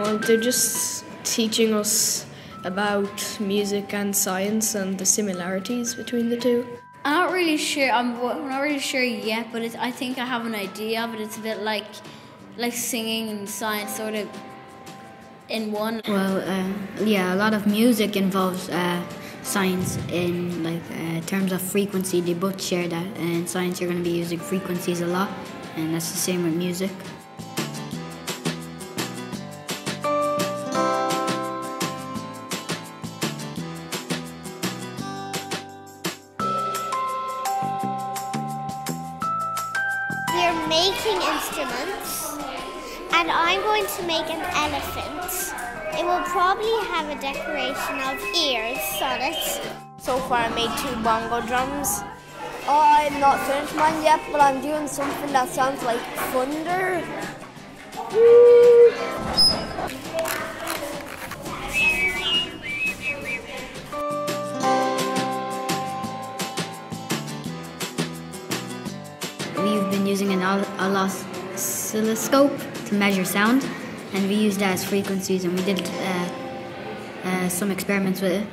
Well, they're just teaching us about music and science and the similarities between the two. I'm not really sure. I'm, I'm not really sure yet, but it's, I think I have an idea But. It's a bit like like singing and science, sort of in one. Well, uh, yeah, a lot of music involves uh, science in like uh, terms of frequency. They both share that. And in science, you're going to be using frequencies a lot, and that's the same with music. Making instruments, and I'm going to make an elephant. It will probably have a decoration of ears on it. So far, I made two bongo drums. Oh, I'm not finished mine yet, but I'm doing something that sounds like thunder. We've been using an al- oscilloscope to measure sound, and we used that as frequencies, and we did uh, uh, some experiments with it.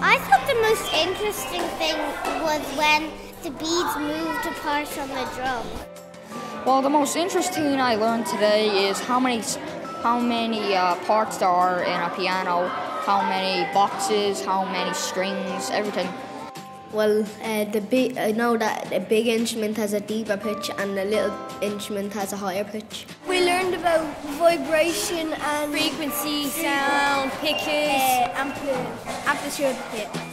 I thought the most interesting thing was when the beads moved apart from the drum. Well, the most interesting I learned today is how many how many uh, parts there are in a piano, how many boxes, how many strings, everything. Well, uh, the big I know that a big instrument has a deeper pitch and a little instrument has a higher pitch. We learned about vibration and Frequency, sound, pitches. uh, ampli- amplitude. Yeah.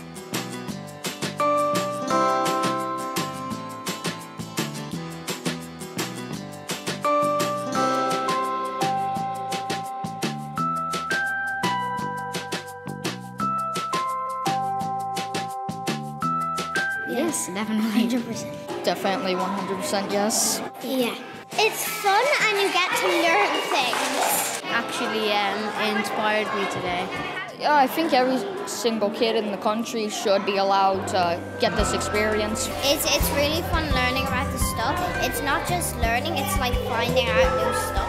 Yes, definitely. 100%. Definitely 100% yes. Yeah. It's fun and you get to learn things. Actually, um, inspired me today. Yeah, I think every single kid in the country should be allowed to get this experience. It's, it's really fun learning about the stuff. It's not just learning, it's like finding out new stuff.